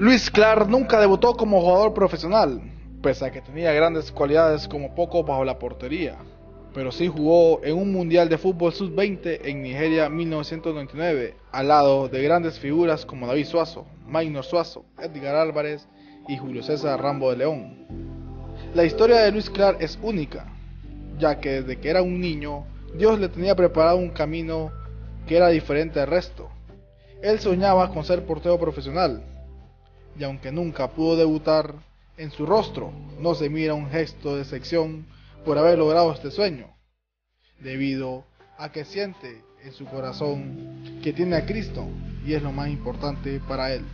Luis Clark nunca debutó como jugador profesional, pese a que tenía grandes cualidades como poco bajo la portería, pero sí jugó en un Mundial de Fútbol Sub-20 en Nigeria 1999, al lado de grandes figuras como David Suazo, Maynor Suazo, Edgar Álvarez y Julio César Rambo de León. La historia de Luis Clark es única, ya que desde que era un niño, Dios le tenía preparado un camino que era diferente al resto. Él soñaba con ser portero profesional, y aunque nunca pudo debutar, en su rostro no se mira un gesto de sección por haber logrado este sueño, debido a que siente en su corazón que tiene a Cristo y es lo más importante para él.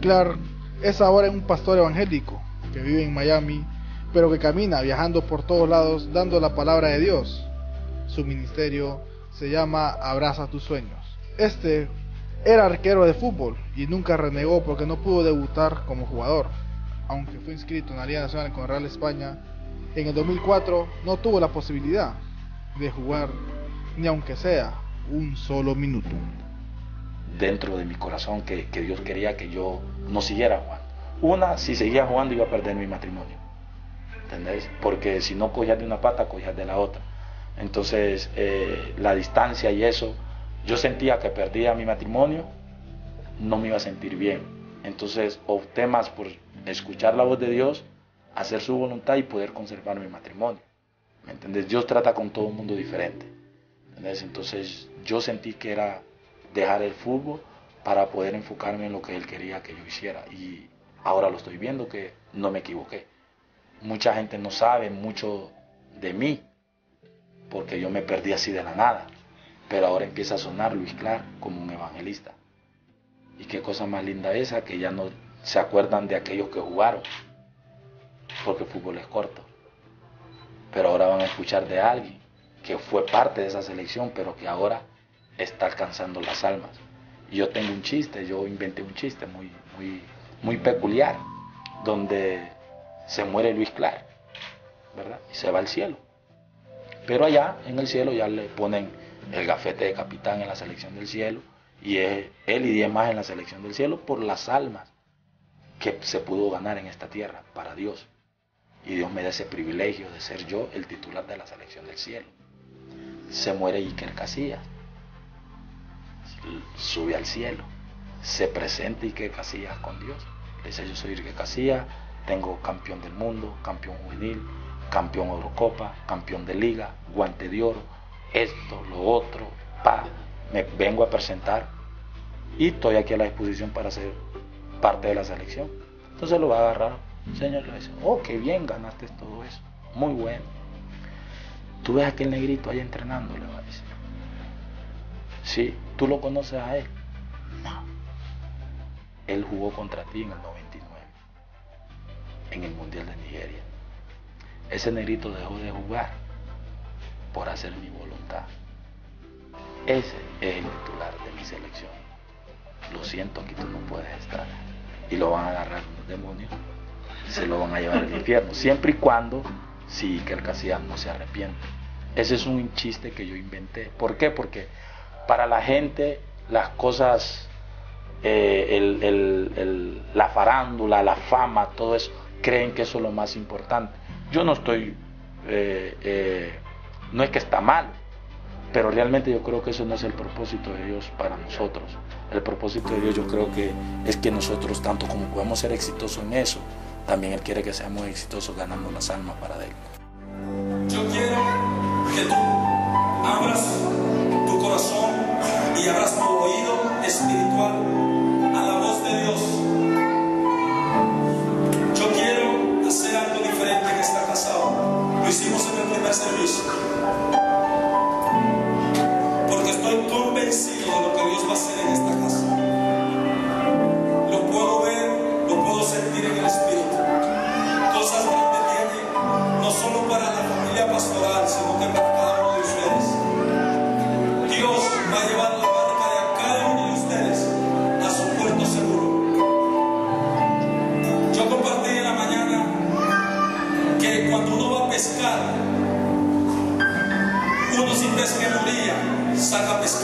Clark es ahora un pastor evangélico que vive en Miami, pero que camina viajando por todos lados dando la palabra de Dios. Su ministerio se llama Abraza tus sueños. Este era arquero de fútbol y nunca renegó porque no pudo debutar como jugador. Aunque fue inscrito en la Liga Nacional con Real España, en el 2004 no tuvo la posibilidad de jugar ni aunque sea un solo minuto. Dentro de mi corazón que, Dios quería que yo no siguiera jugando. Una, si seguía jugando iba a perder mi matrimonio. ¿Entendéis? Porque si no cogías de una pata, cogías de la otra. Entonces, eh, la distancia y eso, yo sentía que perdía mi matrimonio, no me iba a sentir bien. Entonces, opté más por escuchar la voz de Dios, hacer su voluntad y poder conservar mi matrimonio. ¿Me entiendes? Dios trata con todo el mundo diferente. Entonces, yo sentí que era dejar el fútbol para poder enfocarme en lo que Él quería que yo hiciera. Y ahora lo estoy viendo que no me equivoqué. Mucha gente no sabe mucho de mí, porque yo me perdí así de la nada. Pero ahora empieza a sonar Luis Clark como un evangelista. Y qué cosa más linda esa, que ya no se acuerdan de aquellos que jugaron, porque el fútbol es corto. Pero ahora van a escuchar de alguien que fue parte de esa selección, pero que ahora está alcanzando las almas. Y yo tengo un chiste, yo inventé un chiste muy, muy, muy peculiar, donde se muere Luis Clark, ¿verdad? Y se va al cielo. Pero allá en el cielo ya le ponen el gafete de capitán en la selección del cielo y es él y diez más en la selección del cielo por las almas que se pudo ganar en esta tierra para Dios. Y Dios me da ese privilegio de ser yo el titular de la selección del cielo. Se muere Iker Casillas, sube al cielo, se presenta Iker Casillas con Dios. Le dice, yo soy Iker Casillas, tengo campeón del mundo, campeón juvenil, campeón Eurocopa, campeón de liga, guante de oro, esto, lo otro, pa, me vengo a presentar y estoy aquí a la disposición para ser parte de la selección. Entonces lo va a agarrar, señor, le dice, oh, qué bien ganaste todo eso, muy bueno. Tú ves a aquel negrito ahí entrenando, le va a decir. Sí, tú lo conoces a él. No. Él jugó contra ti en el 99, en el Mundial de Nigeria. Ese negrito dejó de jugar por hacer mi voluntad. Ese es el titular de mi selección. Lo siento, aquí tú no puedes estar. Y lo van a agarrar los demonios, se lo van a llevar al infierno, siempre y cuando si que el Casillas no se arrepiente. Ese es un chiste que yo inventé. ¿Por qué? Porque para la gente las cosas, eh, la farándula, la fama, todo eso, creen que eso es lo más importante. Yo no estoy, eh, eh, no es que está mal, pero realmente yo creo que eso no es el propósito de Dios para nosotros. El propósito de Dios yo creo que es que nosotros, tanto como podemos ser exitosos en eso, también Él quiere que seamos exitosos ganando las almas para Él. Yo quiero que tú abras tu corazón y abras tu oído espiritual convencido lo que Dios va a hacer en esta casa. Lo puedo ver, lo puedo sentir en el Espíritu. Cosas grandes vienen, no solo para la familia pastoral, sino que para cada uno de ustedes. Dios va a llevar la barca de cada uno de ustedes a su puerto seguro. Yo compartí en la mañana que cuando uno va a pescar, uno sin pesquería saca pescar.